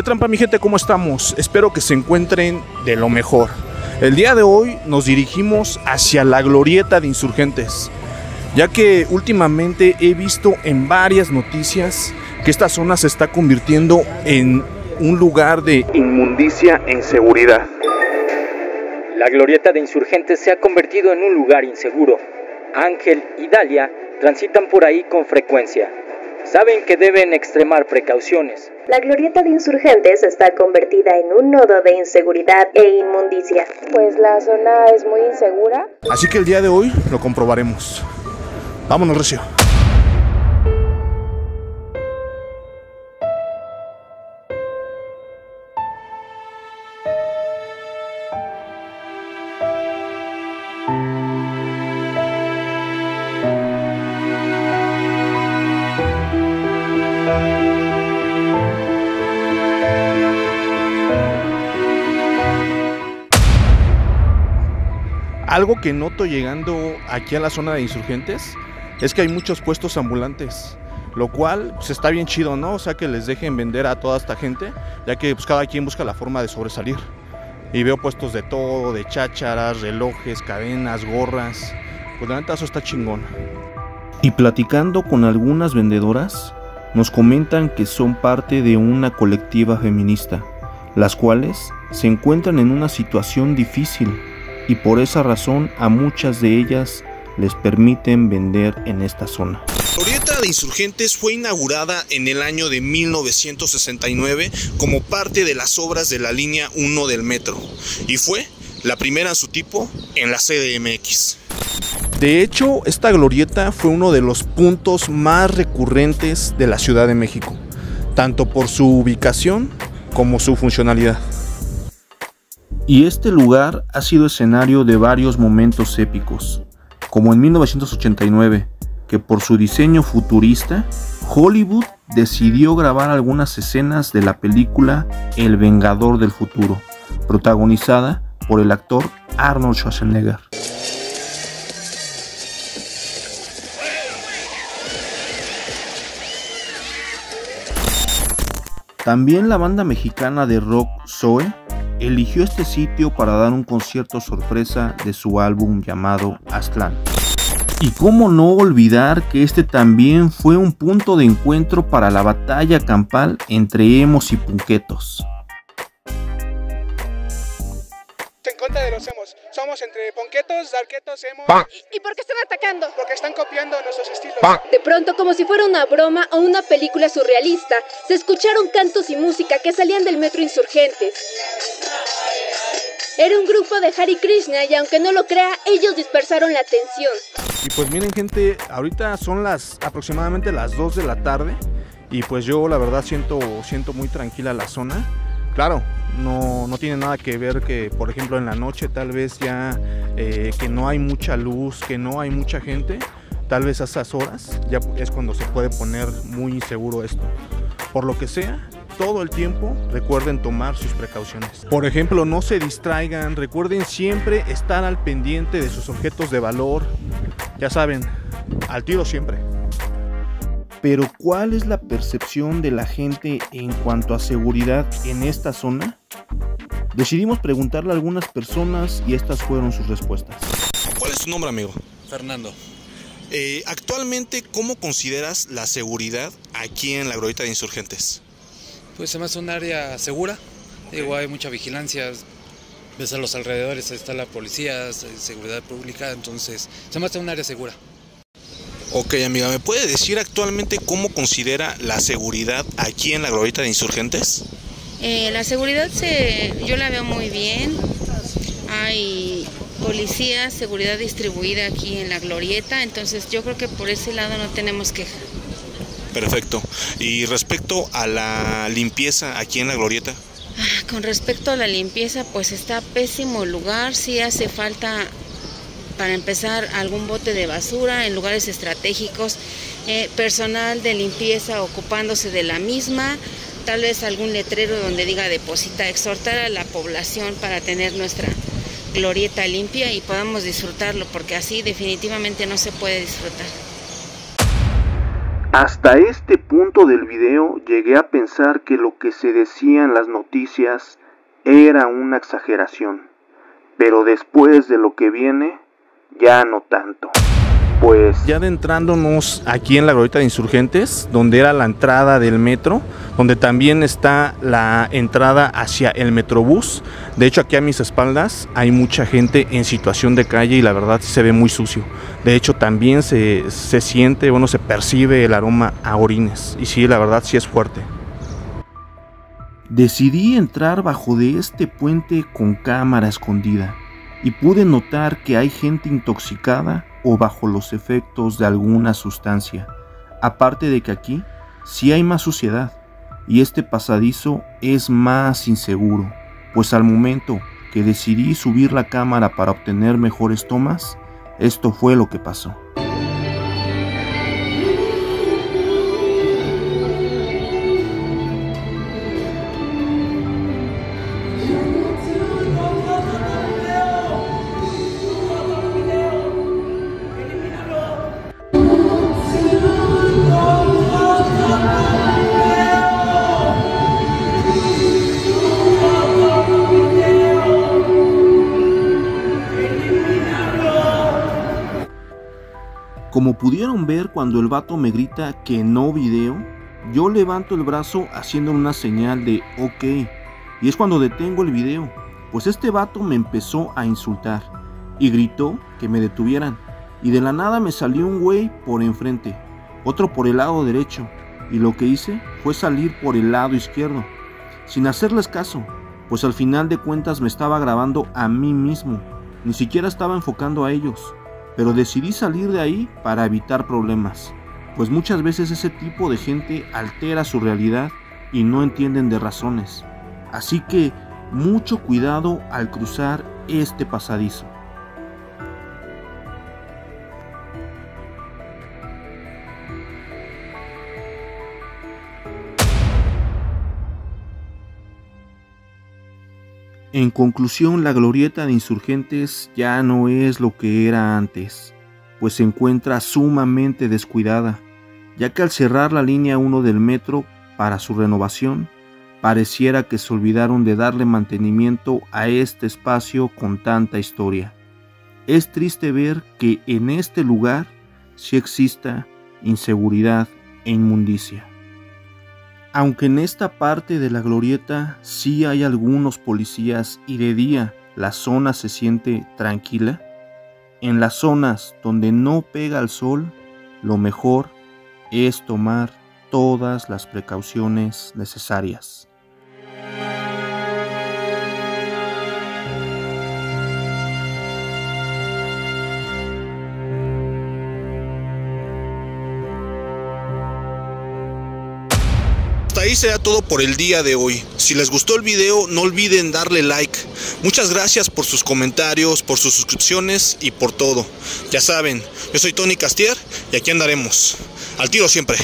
¿Qué trampa mi gente? ¿Cómo estamos? Espero que se encuentren de lo mejor. El día de hoy nos dirigimos hacia la glorieta de insurgentes, ya que últimamente he visto en varias noticias que esta zona se está convirtiendo en un lugar de inmundicia e inseguridad. La glorieta de insurgentes se ha convertido en un lugar inseguro. Ángel y Dalia transitan por ahí con frecuencia. Saben que deben extremar precauciones. La glorieta de insurgentes está convertida en un nodo de inseguridad e inmundicia. Pues la zona es muy insegura. Así que el día de hoy lo comprobaremos. Vámonos, Recio. Algo que noto llegando aquí a la zona de insurgentes es que hay muchos puestos ambulantes, lo cual pues, está bien chido, ¿no? O sea, que les dejen vender a toda esta gente, ya que pues, cada quien busca la forma de sobresalir. Y veo puestos de todo, de chácharas, relojes, cadenas, gorras. Pues eso está chingón. Y platicando con algunas vendedoras, nos comentan que son parte de una colectiva feminista, las cuales se encuentran en una situación difícil y por esa razón a muchas de ellas les permiten vender en esta zona. La Glorieta de Insurgentes fue inaugurada en el año de 1969 como parte de las obras de la línea 1 del metro y fue la primera en su tipo en la CDMX. De hecho, esta glorieta fue uno de los puntos más recurrentes de la Ciudad de México, tanto por su ubicación como su funcionalidad. Y este lugar ha sido escenario de varios momentos épicos, como en 1989, que por su diseño futurista, Hollywood decidió grabar algunas escenas de la película El Vengador del Futuro, protagonizada por el actor Arnold Schwarzenegger. También la banda mexicana de rock Zoe eligió este sitio para dar un concierto sorpresa de su álbum llamado Aztlán. Y cómo no olvidar que este también fue un punto de encuentro para la batalla campal entre emos y punquetos. En contra de los emos. Somos entre ponquetos, darquetos, emos. ¿Y, ¿Y por qué están atacando? Porque están copiando nuestros estilos. De pronto, como si fuera una broma o una película surrealista, se escucharon cantos y música que salían del metro insurgentes. Era un grupo de Hare Krishna y aunque no lo crea, ellos dispersaron la atención. Y pues miren gente, ahorita son las aproximadamente las 2 de la tarde y pues yo la verdad siento, siento muy tranquila la zona. Claro, no, no tiene nada que ver que por ejemplo en la noche tal vez ya eh, que no hay mucha luz, que no hay mucha gente, tal vez a esas horas ya es cuando se puede poner muy inseguro esto. Por lo que sea, todo el tiempo recuerden tomar sus precauciones. Por ejemplo, no se distraigan, recuerden siempre estar al pendiente de sus objetos de valor. Ya saben, al tiro siempre. Pero ¿cuál es la percepción de la gente en cuanto a seguridad en esta zona? Decidimos preguntarle a algunas personas y estas fueron sus respuestas. ¿Cuál es tu nombre, amigo? Fernando. Eh, actualmente, ¿cómo consideras la seguridad aquí en la Glorieta de Insurgentes? Pues se me hace un área segura. Digo, hay mucha vigilancia. Ves a los alrededores, ahí está la policía, hay seguridad pública, entonces se me hace un área segura. Ok, amiga, ¿me puede decir actualmente cómo considera la seguridad aquí en la Glorieta de Insurgentes? Eh, la seguridad se, yo la veo muy bien. Hay policía, seguridad distribuida aquí en la glorieta, entonces yo creo que por ese lado no tenemos queja. Perfecto. Y respecto a la limpieza aquí en la glorieta. Ah, Con respecto a la limpieza, pues está pésimo el lugar, sí hace falta para empezar algún bote de basura en lugares estratégicos, eh, personal de limpieza ocupándose de la misma, tal vez algún letrero donde diga deposita, exhortar a la población para tener nuestra glorieta limpia y podamos disfrutarlo, porque así definitivamente no se puede disfrutar. Hasta este punto del video llegué a pensar que lo que se decía en las noticias era una exageración, pero después de lo que viene, ya no tanto. Pues ya adentrándonos aquí en la glorieta de insurgentes, donde era la entrada del metro, donde también está la entrada hacia el metrobús. De hecho, aquí a mis espaldas hay mucha gente en situación de calle y la verdad se ve muy sucio. De hecho, también se, se siente, bueno, se percibe el aroma a orines. Y sí, la verdad sí es fuerte. Decidí entrar bajo de este puente con cámara escondida y pude notar que hay gente intoxicada o bajo los efectos de alguna sustancia. Aparte de que aquí sí hay más suciedad y este pasadizo es más inseguro, pues al momento que decidí subir la cámara para obtener mejores tomas, esto fue lo que pasó. Como pudieron ver cuando el vato me grita que no video, yo levanto el brazo haciendo una señal de ok. Y es cuando detengo el video, pues este vato me empezó a insultar y gritó que me detuvieran. Y de la nada me salió un güey por enfrente, otro por el lado derecho. Y lo que hice fue salir por el lado izquierdo, sin hacerles caso, pues al final de cuentas me estaba grabando a mí mismo, ni siquiera estaba enfocando a ellos pero decidí salir de ahí para evitar problemas, pues muchas veces ese tipo de gente altera su realidad y no entienden de razones. Así que mucho cuidado al cruzar este pasadizo. En conclusión, la glorieta de insurgentes ya no es lo que era antes, pues se encuentra sumamente descuidada, ya que al cerrar la línea 1 del metro para su renovación, pareciera que se olvidaron de darle mantenimiento a este espacio con tanta historia. Es triste ver que en este lugar sí exista inseguridad e inmundicia. Aunque en esta parte de la glorieta sí hay algunos policías y de día la zona se siente tranquila, en las zonas donde no pega el sol, lo mejor es tomar todas las precauciones necesarias. Ahí será todo por el día de hoy. Si les gustó el video, no olviden darle like. Muchas gracias por sus comentarios, por sus suscripciones y por todo. Ya saben, yo soy Tony Castier y aquí andaremos. Al tiro siempre.